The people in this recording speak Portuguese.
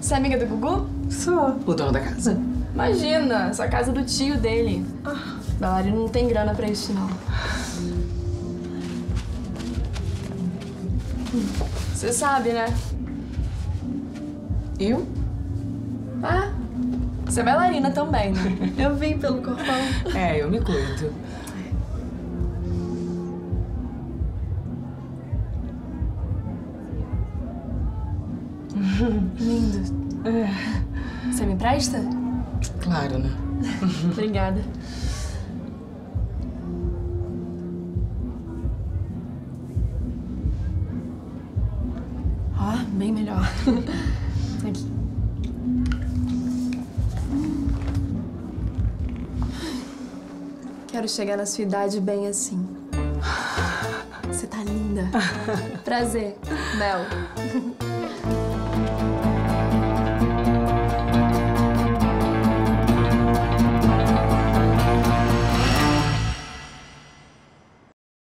Você é amiga do Gugu? Sou. O dono da casa? Imagina, essa casa é do tio dele. Ah. Bailarino não tem grana pra isso, não. Você sabe, né? Eu? Ah, você é bailarina também, né? eu vim pelo corpão. É, eu me cuido. Lindo. Você me empresta? Claro, né? Obrigada. Ó, oh, bem melhor. Aqui. Quero chegar na sua idade bem assim. Você tá linda. Prazer, Mel.